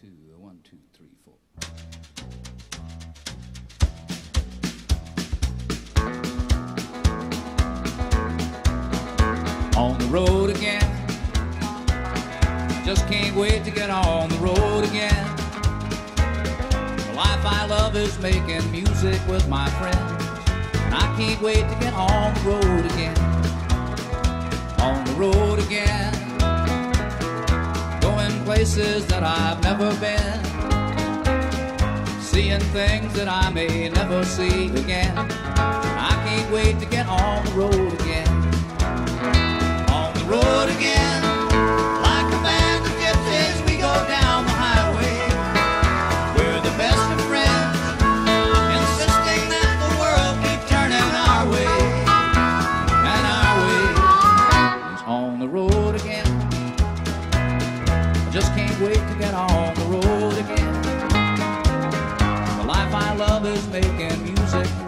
two, one, two, three, four. On the road again. Just can't wait to get on the road again. The life I love is making music with my friends. And I can't wait to get on the road again. Places that I've never been. Seeing things that I may never see again. I can't wait to get on the road again. Just can't wait to get on the road again. The life I love is making music.